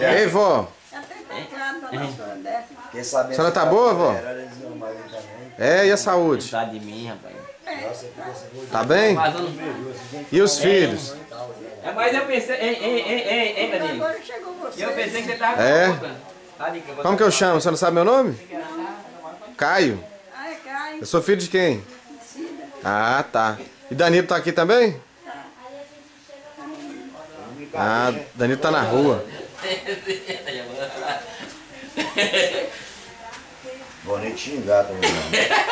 Ei, vó. Nós coisas dessas. Quem sabe A senhora tá boa, vó? É, e a saúde? Tá de mim, rapaz. Tá bem? Não... E os filhos? É, mas eu pensei, ei, ei, ei, ei, ei, Danilo. Agora chegou você. Eu pensei que você tava É? com. Tá Como que eu chamo? Você não sabe meu nome? Caio. Ah, é Caio, Eu sou filho de quem? Ah, tá. E Danilo tá aqui também? Ah, Danilo tá na rua. Também. não.